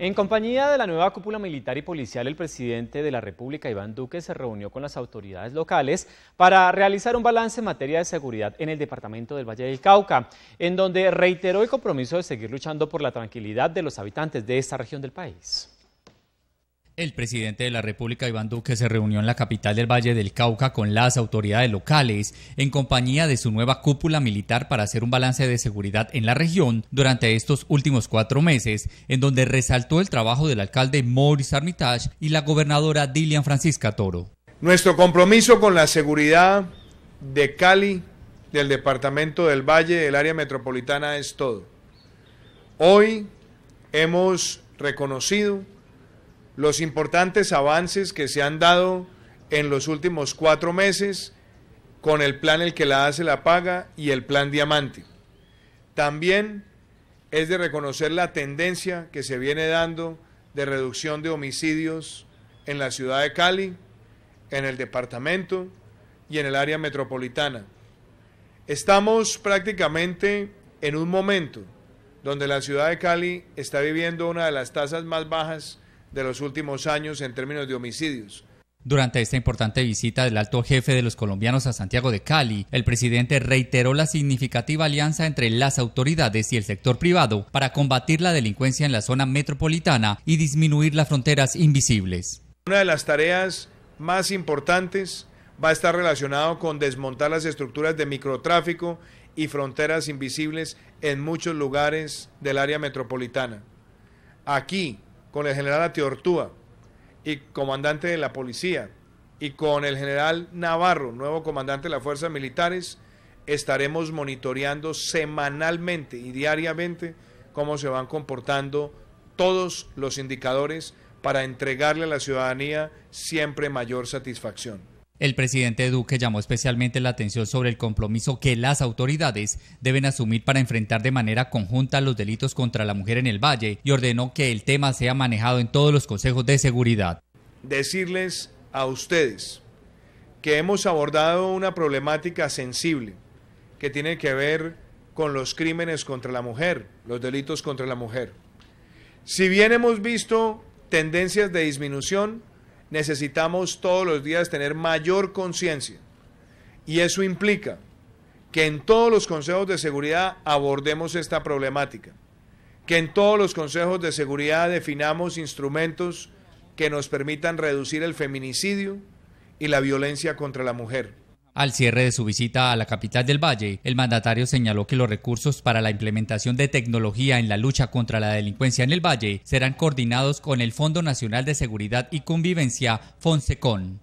En compañía de la nueva cúpula militar y policial, el presidente de la República, Iván Duque, se reunió con las autoridades locales para realizar un balance en materia de seguridad en el departamento del Valle del Cauca, en donde reiteró el compromiso de seguir luchando por la tranquilidad de los habitantes de esta región del país. El presidente de la República, Iván Duque, se reunió en la capital del Valle del Cauca con las autoridades locales en compañía de su nueva cúpula militar para hacer un balance de seguridad en la región durante estos últimos cuatro meses, en donde resaltó el trabajo del alcalde Maurice Armitage y la gobernadora Dilian Francisca Toro. Nuestro compromiso con la seguridad de Cali, del departamento del Valle, del área metropolitana es todo. Hoy hemos reconocido los importantes avances que se han dado en los últimos cuatro meses con el plan El que la hace la paga y el plan Diamante. También es de reconocer la tendencia que se viene dando de reducción de homicidios en la ciudad de Cali, en el departamento y en el área metropolitana. Estamos prácticamente en un momento donde la ciudad de Cali está viviendo una de las tasas más bajas de los últimos años en términos de homicidios. Durante esta importante visita del alto jefe de los colombianos a Santiago de Cali, el presidente reiteró la significativa alianza entre las autoridades y el sector privado para combatir la delincuencia en la zona metropolitana y disminuir las fronteras invisibles. Una de las tareas más importantes va a estar relacionado con desmontar las estructuras de microtráfico y fronteras invisibles en muchos lugares del área metropolitana. Aquí, con el general Atiortúa y comandante de la policía y con el general Navarro, nuevo comandante de las fuerzas militares, estaremos monitoreando semanalmente y diariamente cómo se van comportando todos los indicadores para entregarle a la ciudadanía siempre mayor satisfacción. El presidente Duque llamó especialmente la atención sobre el compromiso que las autoridades deben asumir para enfrentar de manera conjunta los delitos contra la mujer en el Valle y ordenó que el tema sea manejado en todos los consejos de seguridad. Decirles a ustedes que hemos abordado una problemática sensible que tiene que ver con los crímenes contra la mujer, los delitos contra la mujer. Si bien hemos visto tendencias de disminución, necesitamos todos los días tener mayor conciencia. Y eso implica que en todos los consejos de seguridad abordemos esta problemática, que en todos los consejos de seguridad definamos instrumentos que nos permitan reducir el feminicidio y la violencia contra la mujer. Al cierre de su visita a la capital del Valle, el mandatario señaló que los recursos para la implementación de tecnología en la lucha contra la delincuencia en el Valle serán coordinados con el Fondo Nacional de Seguridad y Convivencia, FONSECON.